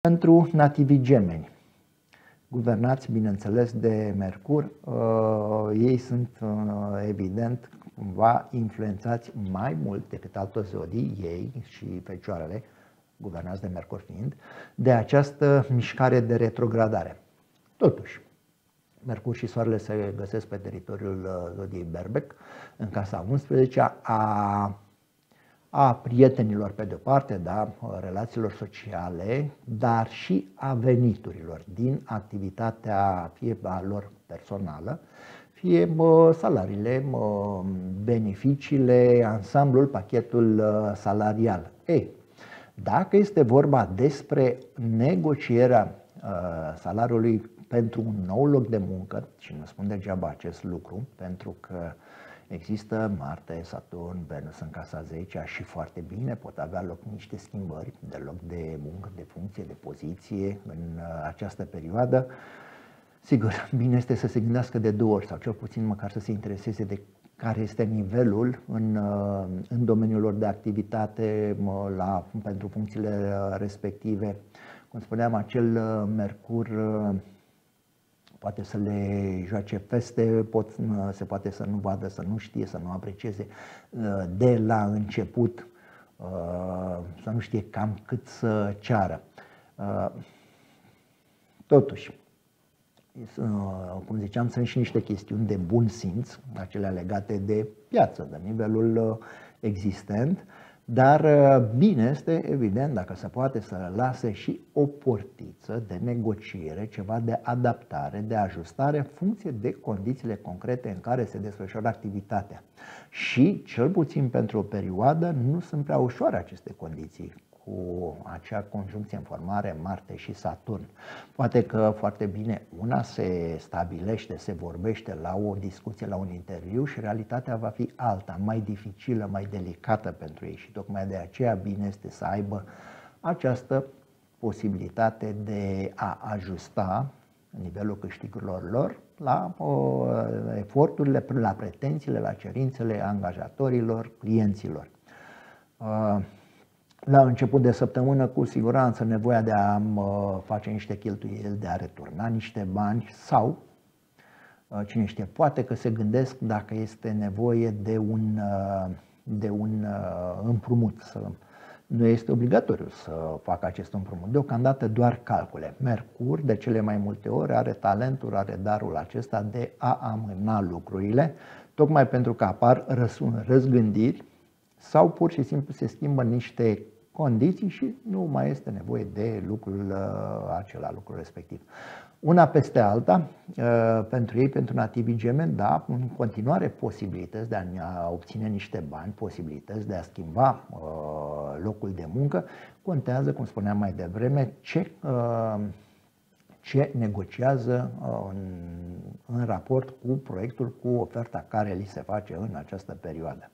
Pentru nativii gemeni, guvernați, bineînțeles, de Mercur, uh, ei sunt, uh, evident, cumva influențați mai mult decât alte zodii, ei și fecioarele, guvernați de Mercur fiind, de această mișcare de retrogradare. Totuși, Mercur și Soarele se găsesc pe teritoriul uh, zodiei Berbec, în casa 11 a a prietenilor pe de-o parte, da, relațiilor sociale, dar și a veniturilor din activitatea fie a lor personală, fie mă, salariile, mă, beneficiile, ansamblul, pachetul uh, salarial. Ei, dacă este vorba despre negocierea uh, salariului pentru un nou loc de muncă, și nu spun degeaba acest lucru, pentru că uh, Există Marte, Saturn, Venus în casa 10 și foarte bine pot avea loc niște schimbări de loc de muncă, de funcție, de poziție în uh, această perioadă. Sigur, bine este să se gândească de două ori sau cel puțin măcar să se intereseze de care este nivelul în, uh, în domeniul lor de activitate la, pentru funcțiile uh, respective. Cum spuneam, acel Mercur poate să le joace peste, pot, se poate să nu vadă, să nu știe, să nu aprecieze uh, de la început, uh, să nu știe cam cât să ceară. Uh, totuși, cum ziceam, sunt și niște chestiuni de bun simț, acelea legate de piață, de nivelul existent, dar uh, bine este, evident, dacă se poate să lase și o portiță de negociere, ceva de adaptare, de ajustare, în funcție de condițiile concrete în care se desfășoară activitatea. Și, cel puțin pentru o perioadă, nu sunt prea ușoare aceste condiții cu acea conjuncție în formare Marte și Saturn. Poate că foarte bine una se stabilește, se vorbește la o discuție, la un interviu și realitatea va fi alta, mai dificilă, mai delicată pentru ei și tocmai de aceea bine este să aibă această posibilitate de a ajusta nivelul câștigurilor lor la o, eforturile, la pretențiile, la cerințele angajatorilor, clienților. Uh, la început de săptămână, cu siguranță, nevoia de a face niște cheltuieli, de a returna niște bani sau, ă, cine știe, poate că se gândesc dacă este nevoie de un, ă, de un ă, împrumut. Să, nu este obligatoriu să facă acest împrumut. Deocamdată doar calcule. Mercur, de cele mai multe ori, are talentul, are darul acesta de a amâna lucrurile, tocmai pentru că apar răzgândiri sau pur și simplu se schimbă niște condiții și nu mai este nevoie de lucrul uh, acela, lucrul respectiv. Una peste alta, uh, pentru ei, pentru nativii gemeni, da, în continuare posibilități de a obține niște bani, posibilități de a schimba uh, locul de muncă, contează, cum spuneam mai devreme, ce, ce negociază în, în raport cu proiectul, cu oferta care li se face în această perioadă.